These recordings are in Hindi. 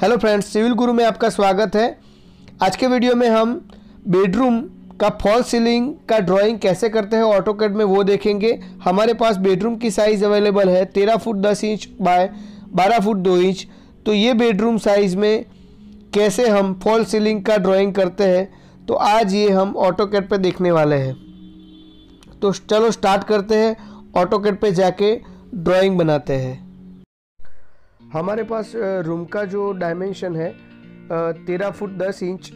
हेलो फ्रेंड्स सिविल गुरु में आपका स्वागत है। आज के वीडियो में हम बेडरूम का फॉल सीलिंग का ड्राइंग कैसे करते हैं ऑटो कैड में वो देखेंगे। हमारे पास बेडरूम की साइज़ अवेलेबल है, तेरह फुट दस इंच बाय बारह फुट दो इंच। तो ये बेडरूम साइज़ में कैसे हम फॉल सीलिंग का ड्राइंग करते हैं तो आज ये हम ऑटो कैड पर देखने वाले हैं। तो चलो स्टार्ट करते हैं ऑटो कैड पर जाके ड्राइंग बनाते हैं। हमारे पास रूम का जो डायमेंशन है तेरह फुट दस इंच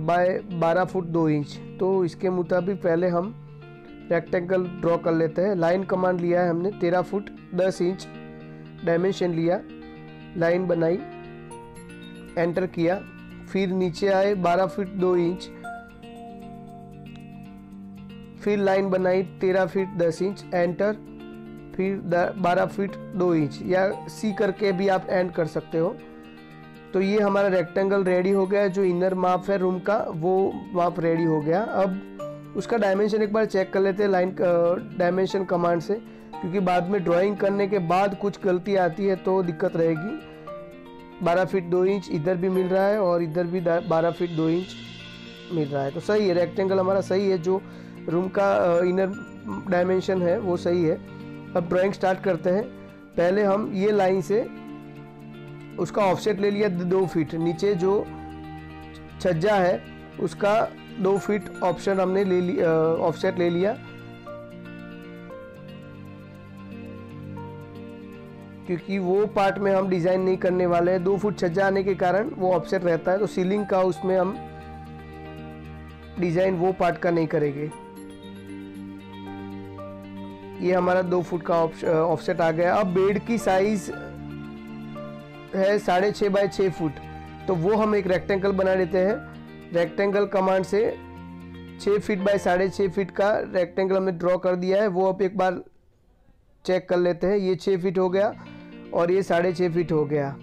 बाय बारह फुट दो इंच। तो इसके मुताबिक पहले हम रेक्टेंगल ड्रॉ कर लेते हैं। लाइन कमांड लिया है हमने, तेरह फुट दस इंच डायमेंशन लिया। लाइन बनाई एंटर किया। फिर नीचे आए, बारह फीट दो इंच। फिर लाइन बनाई, तेरह फीट दस इंच एंटर फिर बारह फीट दो इंच, या सी करके भी आप एंड कर सकते हो। तो ये हमारा रेक्टेंगल रेडी हो गया, जो इनर माप है रूम का, वो माप रेडी हो गया। अब उसका डायमेंशन एक बार चेक कर लेते हैं लाइन डायमेंशन कमांड से, क्योंकि बाद में ड्राइंग करने के बाद कुछ गलती आती है तो दिक्कत रहेगी। बारह फीट दो इंच इधर भी मिल रहा है और इधर भी बारह फीट दो इंच मिल रहा है। तो सही है रेक्टेंगल हमारा सही है, जो रूम का इनर डायमेंशन है, वो सही है। अब ड्राइंग स्टार्ट करते हैं। पहले हम ये लाइन से उसका ऑफसेट ले लिया दो फीट नीचे जो छज्जा है, उसका दो फीट ऑप्शन हमने ले लिया ऑफसेट ले लिया। क्योंकि वो पार्ट में हम डिज़ाइन नहीं करने वाले हैं। दो फुट छज्जा आने के कारण वो ऑफसेट रहता है तो सीलिंग का उसमें हम डिज़ाइन वो पार्ट का नहीं करेंगे। ये हमारा दो फुट का ऑफसेट आ गया। अब बेड की साइज़ है साढ़े छः बाय छः फुट। तो वो हम एक रेक्टेंगल बना लेते हैं। रेक्टेंगल कमांड से छः फीट बाय साढ़े छः फीट का रेक्टेंगल हमने ड्रॉ कर दिया है। वो अब एक बार चेक कर लेते हैं। ये छः फीट हो गया और ये साढ़े छः फीट हो गया।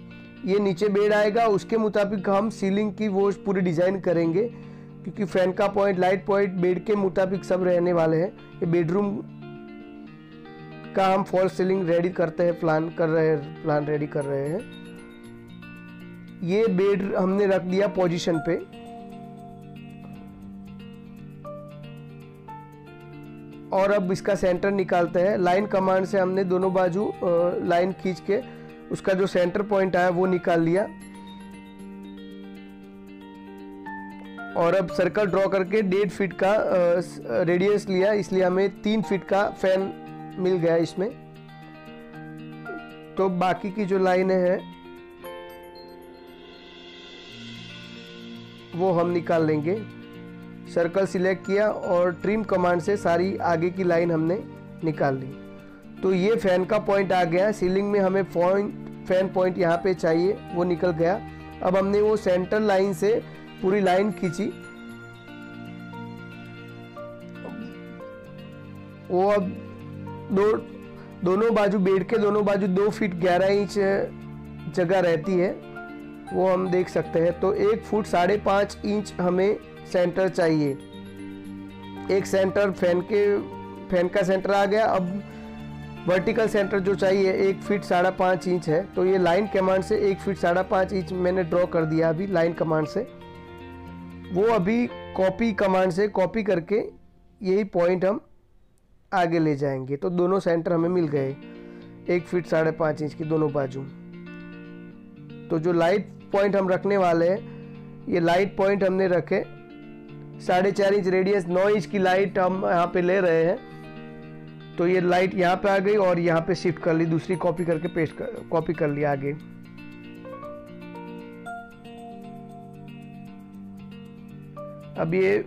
ये नीचे बेड आएगा। उसके मुताबिक हम सीलिंग की वो पूरी डिज़ाइन करेंगे। क्योंकि फ़ैन का पॉइंट लाइट पॉइंट बेड के मुताबिक सब रहने वाले हैं। ये बेडरूम का हम फॉल सीलिंग रेडी करते हैं प्लान कर रहे हैं प्लान रेडी कर रहे हैं। ये बेड हमने रख दिया पोजीशन पे। और अब इसका सेंटर निकालते हैं। लाइन कमांड से हमने दोनों बाजू लाइन खींच के उसका जो सेंटर पॉइंट आया वो निकाल लिया। और अब सर्कल ड्रॉ करके डेढ़ फीट का रेडियस लिया। इसलिए हमें तीन फीट का फ़ैन मिल गया इसमें। तो बाकी की जो लाइनें हैं, वो हम निकाल लेंगे। सर्कल सिलेक्ट किया और ट्रिम कमांड से सारी आगे की लाइन हमने निकाल ली। तो ये फ़ैन का पॉइंट आ गया। सीलिंग में हमें पॉइंट, फ़ैन पॉइंट यहाँ पे चाहिए, वो निकल गया। अब हमने वो सेंटर लाइन से पूरी लाइन खींची। वो अब दो, दोनों बाजू बेड के, दोनों बाजू दो फीट ग्यारह इंच जगह रहती है, वो हम देख सकते हैं। तो एक फुट साढ़े पाँच इंच हमें सेंटर चाहिए। एक सेंटर फ़ैन के, फ़ैन का सेंटर आ गया, अब वर्टिकल सेंटर जो चाहिए, एक फीट साढ़ा पाँच इंच है। तो ये लाइन कमांड से एक फीट साढ़ा पाँच इंच मैंने ड्रॉ कर दिया अभी लाइन कमांड से। वो अभी कॉपी कमांड से कॉपी करके यही पॉइंट हम आगे ले जाएँगे। तो दोनों सेंटर हमें मिल गए। एक फीट साढ़े पाँच इंच की दोनों बाजू। तो जो लाइट पॉइंट हम रखने वाले हैं, ये लाइट पॉइंट हमने रखे। साढ़े चार इंच रेडियस नौ इंच की लाइट हम यहाँ पे ले रहे हैं। तो ये लाइट यहाँ पे आ गई और यहाँ पे शिफ्ट कर ली, दूसरी कॉपी करके पेस्ट कर कॉपी कर लिया आगे। अब ये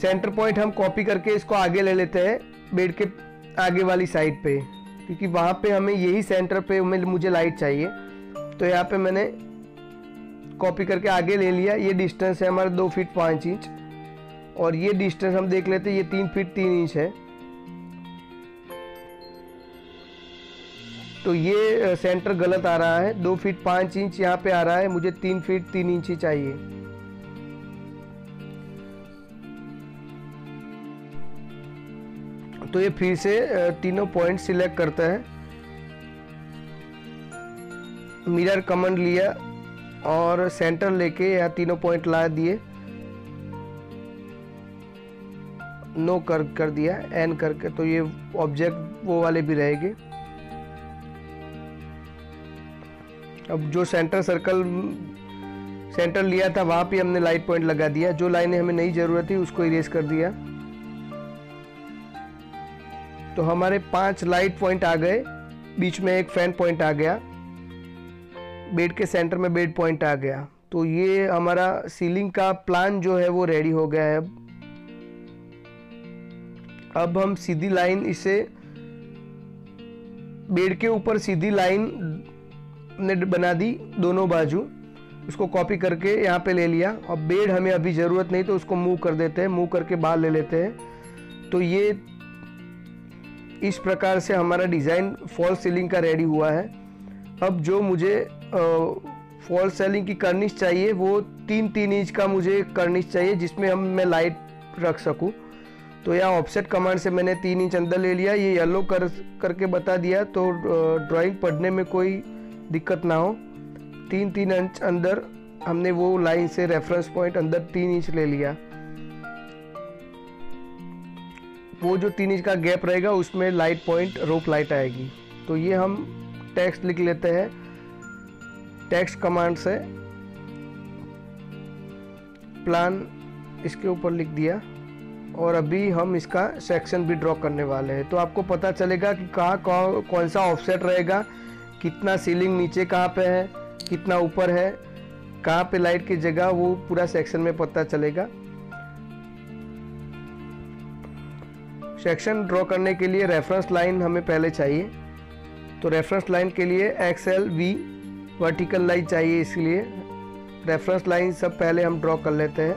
सेंटर पॉइंट हम कॉपी करके इसको आगे ले लेते हैं बेड के आगे वाली साइड पे। क्योंकि वहाँ पे हमें यही सेंटर पे मुझे लाइट चाहिए। तो यहाँ पे मैंने कॉपी करके आगे ले लिया। ये डिस्टेंस है हमारा दो फीट पाँच इंच और ये डिस्टेंस हम देख लेते हैं, ये तीन फीट तीन इंच है। तो ये सेंटर गलत आ रहा है। दो फीट पाँच इंच यहाँ पे आ रहा है। मुझे तीन फीट तीन इंच ही चाहिए। तो ये फिर से तीनों पॉइंट सिलेक्ट करता है। मिरर कमांड लिया और सेंटर लेके यहाँ तीनों पॉइंट ला दिए। नो कर कर दिया एन करके तो ये ऑब्जेक्ट वो वाले भी रहेंगे। अब जो सेंटर सर्कल सेंटर लिया था, वहाँ पे हमने लाइट पॉइंट लगा दिया। जो लाइनें हमें नहीं ज़रूरत थी, उसको इरेज कर दिया। तो हमारे पाँच लाइट पॉइंट आ गए। बीच में एक फ़ैन पॉइंट आ गया। बेड के सेंटर में बेड पॉइंट आ गया। तो ये हमारा सीलिंग का प्लान जो है वो रेडी हो गया है अब। अब हम सीधी लाइन इसे बेड के ऊपर सीधी लाइन ने बना दी दोनों बाजू। उसको कॉपी करके यहाँ पे ले लिया। और बेड हमें अभी ज़रूरत नहीं तो उसको मूव कर देते हैं। मूव करके बाहर ले लेते हैं। तो ये इस प्रकार से हमारा डिज़ाइन फॉल सीलिंग का रेडी हुआ है। अब जो मुझे फॉल सेलिंग की कर्निश चाहिए, वो तीन तीन इंच का मुझे कर्निश चाहिए, जिसमें हम, मैं लाइट रख सकूँ। तो यहाँ ऑफसेट कमांड से मैंने तीन इंच अंदर ले लिया, ये येलो कर, करके बता दिया तो ड्राइंग पढ़ने में कोई दिक्कत ना हो। तीन तीन इंच अंदर हमने वो लाइन से रेफरेंस पॉइंट अंदर तीन इंच ले लिया। वो जो तीन इंच का गैप रहेगा, उसमें लाइट पॉइंट रोप लाइट आएगी। तो ये हम टेक्स्ट लिख लेते हैं। टेक्स्ट कमांड से प्लान इसके ऊपर लिख दिया। और अभी हम इसका सेक्शन भी ड्रॉ करने वाले हैं। तो आपको पता चलेगा कि कहाँ कौन कौन सा ऑफसेट रहेगा। कितना सीलिंग नीचे कहाँ पे है, कितना ऊपर है। कहाँ पे लाइट की जगह वो पूरा सेक्शन में पता चलेगा। सेक्शन ड्रॉ करने के लिए रेफरेंस लाइन हमें पहले चाहिए। तो रेफरेंस लाइन के लिए X L V vertical line चाहिए इसलिए। रेफरेंस लाइन सब पहले हम ड्रॉ कर लेते हैं।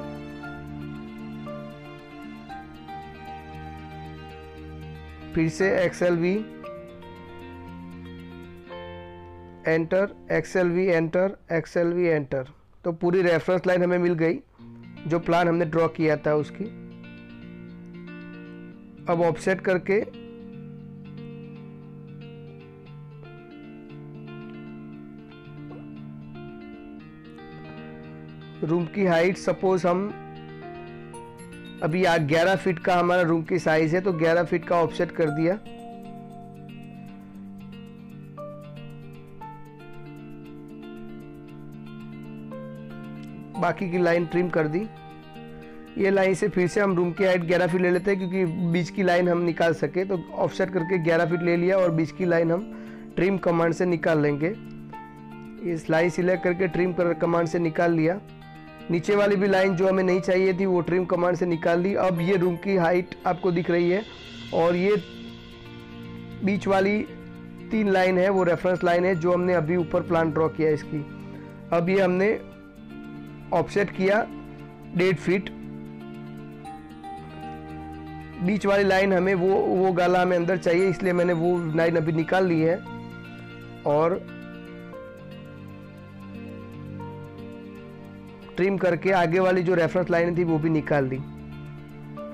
फिर से X L V enter XL V enter XL V enter तो पूरी रेफरेंस लाइन हमें मिल गई। जो प्लान हमने ड्रॉ किया था उसकी। अब ऑफसेट करके रूम की हाइट सपोज़ हम अभी ग्यारह फीट का हमारा रूम की साइज़ है तो 11 फीट का ऑफसेट कर दिया। बाकी की लाइन ट्रिम कर दी। ये लाइन से फिर से हम रूम की हाइट 11 फीट ले लेते हैं, क्योंकि बीच की लाइन हम निकाल सके। तो ऑफसेट करके 11 फीट ले लिया और बीच की लाइन हम ट्रिम कमांड से निकाल लेंगे। इस लाइन सिलेक्ट करके ट्रिम कर कमांड से निकाल लिया। नीचे वाली भी लाइन जो हमें नहीं चाहिए थी, वो ट्रिम कमांड से निकाल ली। अब ये रूम की हाइट आपको दिख रही है और ये बीच वाली तीन लाइन है, वो रेफरेंस लाइन है, जो हमने अभी ऊपर प्लान ड्रॉ किया इसकी। अब ये हमने ऑफसेट किया डेढ़ फीट बीच वाली लाइन हमें वो वो गाला हमें अंदर चाहिए, इसलिए मैंने वो लाइन अभी निकाल ली है। और ट्रिम करके आगे वाली जो रेफरेंस लाइन थी, वो भी निकाल दी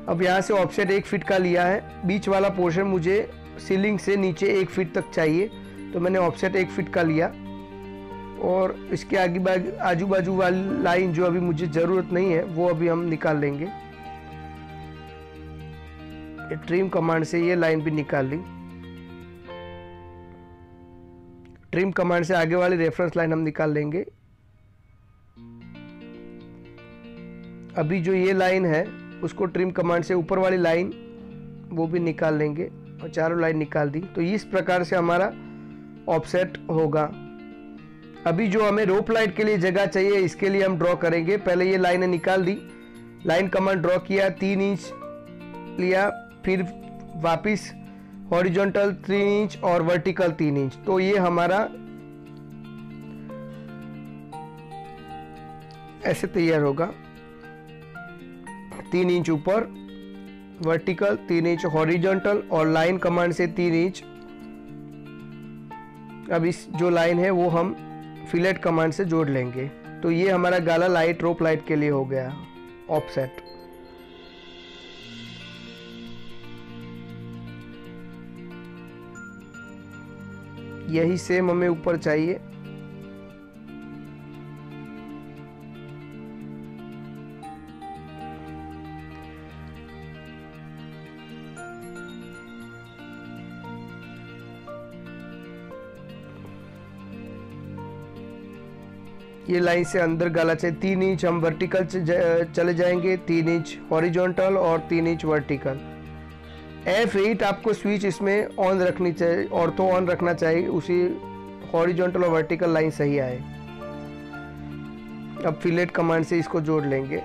अब यहाँ से ऑफसेट एक फीट का लिया है। बीच वाला पोर्शन मुझे सीलिंग से नीचे एक फीट तक चाहिए तो मैंने ऑफसेट एक फीट का लिया। और इसके आगे बाजू आजू बाजू वाली लाइन जो अभी मुझे ज़रूरत नहीं है, वो अभी हम निकाल लेंगे। ट्रिम कमांड से ये लाइन भी निकाल ली। ट्रिम कमांड से आगे वाली रेफरेंस लाइन हम निकाल लेंगे। अभी जो ये लाइन है, उसको ट्रिम कमांड से ऊपर वाली लाइन वो भी निकाल लेंगे और चारों लाइन निकाल दी। तो इस प्रकार से हमारा ऑफसेट होगा। अभी जो हमें रोप लाइट के लिए जगह चाहिए, इसके लिए हम ड्रॉ करेंगे। पहले ये लाइनें निकाल दी। लाइन कमांड ड्रॉ किया, तीन इंच लिया। फिर वापिस हॉरिजॉन्टल तीन इंच और वर्टिकल तीन इंच तो ये हमारा ऐसे तैयार होगा। तीन इंच ऊपर वर्टिकल तीन इंच हॉरिजॉन्टल और लाइन कमांड से तीन इंच अब इस जो लाइन है वो हम फिलेट कमांड से जोड़ लेंगे। तो ये हमारा गाला लाइट रोप लाइट के लिए हो गया। ऑफसेट यही सेम हमें ऊपर चाहिए। ये लाइन से अंदर गाला चाहिए। तीन इंच हम वर्टिकल चले जाएँगे, तीन इंच हॉरिजॉन्टल और तीन इंच वर्टिकल एफ़ एट आपको स्विच इसमें ऑन रखनी चाहिए और तो ऑन रखना चाहिए, उसी हॉरिजॉन्टल और वर्टिकल लाइन सही आए। अब फिलेट कमांड से इसको जोड़ लेंगे।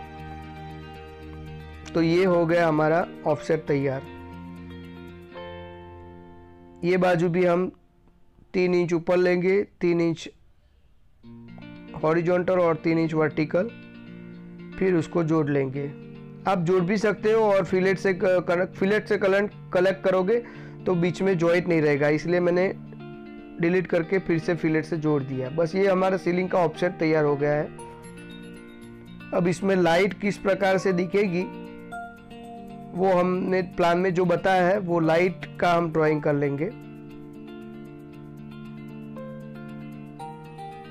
तो ये हो गया हमारा ऑफसेट तैयार। ये बाजू भी हम तीन इंच ऊपर लेंगे, तीन इंच हॉरिजॉन्टल और तीन इंच वर्टिकल फिर उसको जोड़ लेंगे। आप जोड़ भी सकते हो और फिलेट से फिलेट से कलेक्ट कलेक्ट करोगे तो बीच में जॉइंट नहीं रहेगा। इसलिए मैंने डिलीट करके फिर से फिलेट से जोड़ दिया। बस ये हमारा सीलिंग का ऑप्शन तैयार हो गया है। अब इसमें लाइट किस प्रकार से दिखेगी, वो हमने प्लान में जो बताया है, वो लाइट का हम ड्राइंग कर लेंगे।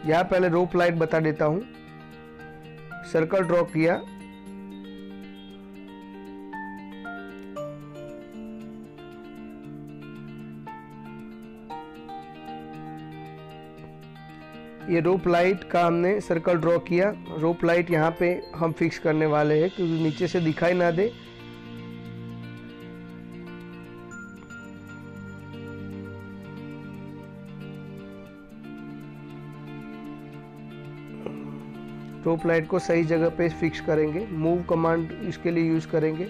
यहाँ पहले रोप लाइट बता देता हूँ। सर्कल ड्रॉ किया। ये रोप लाइट का हमने सर्कल ड्रॉ किया। रोप लाइट यहाँ पे हम फिक्स करने वाले हैं क्योंकि नीचे से दिखाई ना दे। रोप लाइट को सही जगह पे फिक्स करेंगे। मूव कमांड इसके लिए यूज़ करेंगे।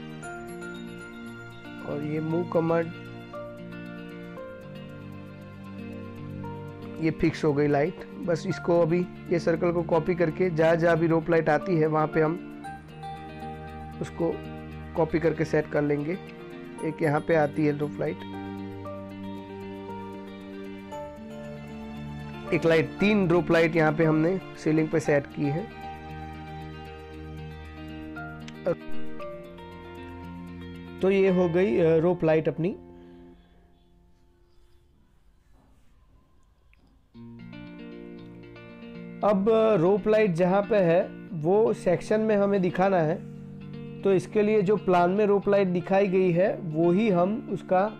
और ये मूव कमांड ये फिक्स हो गई लाइट बस इसको अभी ये सर्कल को कॉपी करके जहाँ जहाँ भी रोप लाइट आती है, वहाँ पे हम उसको कॉपी करके सेट कर लेंगे। एक यहाँ पे आती है रोप लाइट एक लाइट तीन रोप लाइट यहाँ पे हमने सीलिंग पे सेट की है। तो ये हो गई रोप लाइट अपनी। अब रोप लाइट जहाँ पे है, वो सेक्शन में हमें दिखाना है। तो इसके लिए जो प्लान में रोप लाइट दिखाई गई है, वो ही हम उसका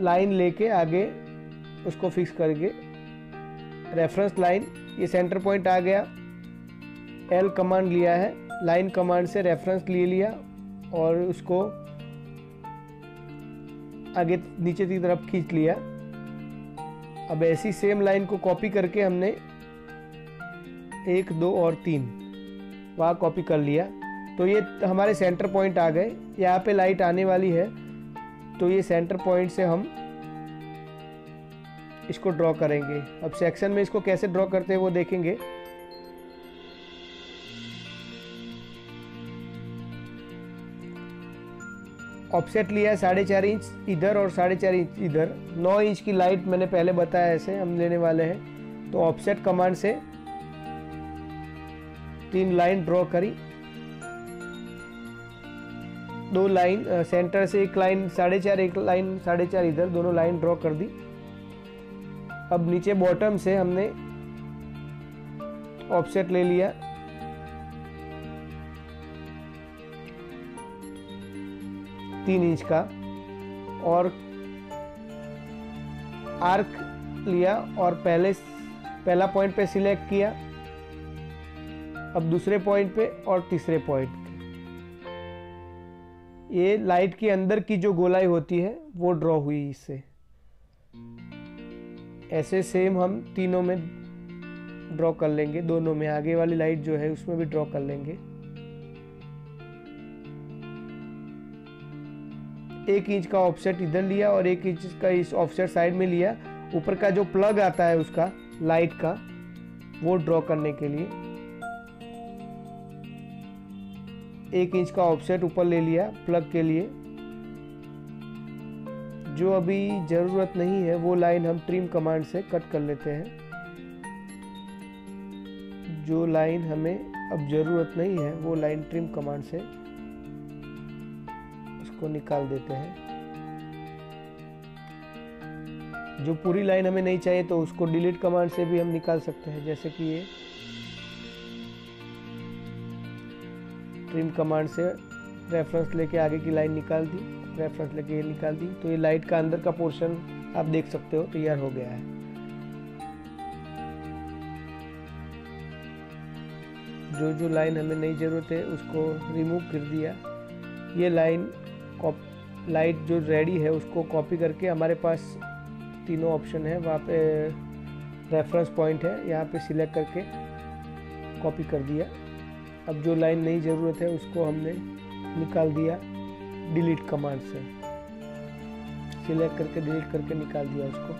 लाइन लेके आगे उसको फिक्स करके रेफरेंस लाइन ये सेंटर पॉइंट आ गया। एल कमांड लिया है। लाइन कमांड से रेफरेंस ले लिया और उसको आगे नीचे की तरफ़ खींच लिया। अब ऐसी सेम लाइन को कॉपी करके हमने एक, दो और तीन। वहाँ कॉपी कर लिया। तो ये हमारे सेंटर पॉइंट आ गए। यहाँ पे लाइट आने वाली है। तो ये सेंटर पॉइंट से हम इसको ड्रॉ करेंगे। अब सेक्शन में इसको कैसे ड्रॉ करते हैं वो देखेंगे। ऑफसेट लिया है साढ़े चार इंच इधर और साढ़े चार इंच इधर। नौ इंच की लाइट मैंने पहले बताया ऐसे, हम लेने वाले हैं। तो ऑफसेट कमांड से तीन लाइन ड्रॉ करी। दो लाइन सेंटर से एक लाइन, साढ़े चार एक लाइन, साढ़े चार इधर, दोनों लाइन ड्रॉ कर दी। अब नीचे बॉटम से हमने ऑफसेट ले लिया। तीन इंच का। और आर्क लिया और पहले, पहला पॉइंट पे सिलेक्ट किया। अब दूसरे पॉइंट पे और तीसरे पॉइंट ये लाइट के अंदर की जो गोलाई होती है, वो ड्रॉ हुई इससे। ऐसे सेम हम तीनों में ड्रॉ कर लेंगे। दोनों में आगे वाली लाइट जो है, उसमें भी ड्रॉ कर लेंगे। एक इंच का ऑफसेट इधर लिया और एक इंच का इस ऑफसेट साइड में लिया। ऊपर का जो प्लग आता है उसका लाइट का, वो ड्रॉ करने के लिए। एक इंच का ऑफसेट ऊपर ले लिया प्लग के लिए। जो अभी ज़रूरत नहीं है, वो लाइन हम ट्रिम कमांड से कट कर लेते हैं। जो लाइन हमें अब ज़रूरत नहीं है, वो लाइन ट्रिम कमांड से उसको निकाल देते हैं। जो पूरी लाइन हमें नहीं चाहिए तो उसको डिलीट कमांड से भी हम निकाल सकते हैं, जैसे कि ये। ट्रिम कमांड से रेफरेंस लेके आगे की लाइन निकाल दी रेफरेंस लेके ये निकाल दी। तो ये लाइट का अंदर का पोर्शन आप देख सकते हो, तैयार हो गया है। जो जो लाइन हमें नहीं ज़रूरत है, उसको रिमूव कर दिया। ये लाइन लाइट जो रेडी है, उसको कॉपी करके हमारे पास तीनों ऑप्शन है। वहाँ पे रेफरेंस पॉइंट है, यहाँ पे सिलेक्ट करके कॉपी कर दिया। अब जो लाइन नहीं ज़रूरत है, उसको हमने निकाल दिया डिलीट कमांड से। सिलेक्ट करके डिलीट करके निकाल दिया उसको।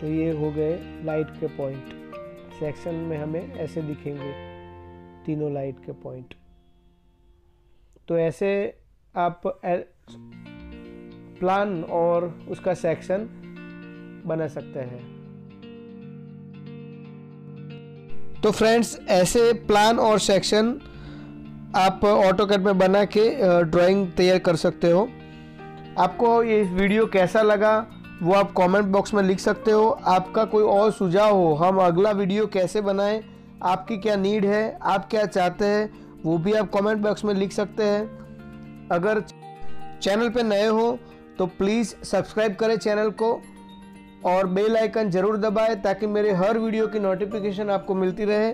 तो ये हो गए लाइट के पॉइंट सेक्शन में हमें ऐसे दिखेंगे, तीनों लाइट के पॉइंट तो ऐसे आप प्लान और उसका सेक्शन बना सकते हैं। तो फ्रेंड्स ऐसे प्लान और सेक्शन आप ऑटो में बना के ड्राइंग तैयार कर सकते हो। आपको ये वीडियो कैसा लगा, वो आप कमेंट बॉक्स में लिख सकते हो। आपका कोई और सुझाव हो, हम अगला वीडियो कैसे बनाएँ, आपकी क्या नीड है, आप क्या चाहते हैं, वो भी आप कमेंट बॉक्स में लिख सकते हैं। अगर चैनल पे नए हो तो प्लीज़ सब्सक्राइब करें चैनल को। और बेल आइकन ज़रूर दबाएँ ताकि मेरे हर वीडियो की नोटिफिकेशन आपको मिलती रहे।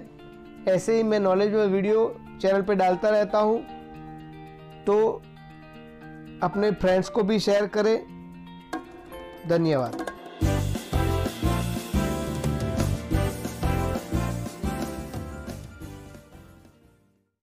ऐसे ही मैं नॉलेज में वीडियो चैनल पर डालता रहता हूँ। तो अपने फ्रेंड्स को भी शेयर करें। धन्यवाद।